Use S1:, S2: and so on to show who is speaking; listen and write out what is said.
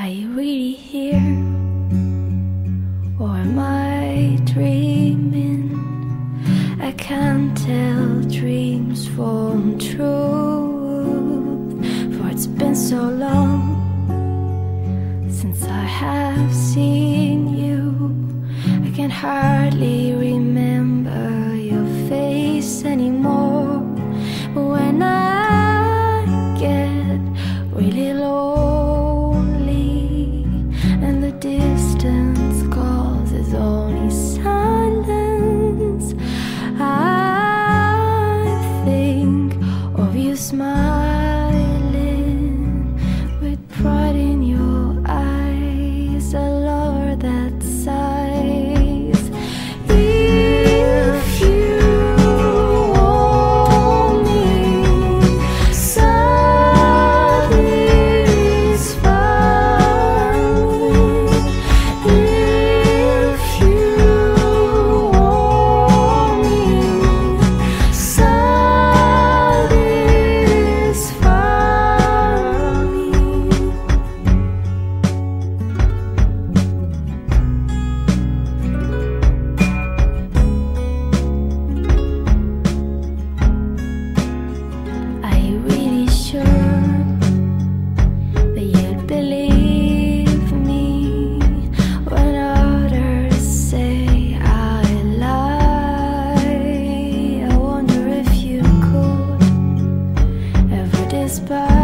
S1: Are you really here? Or am I dreaming? I can't tell dreams from truth. For it's been so long since I have seen you. I can hardly by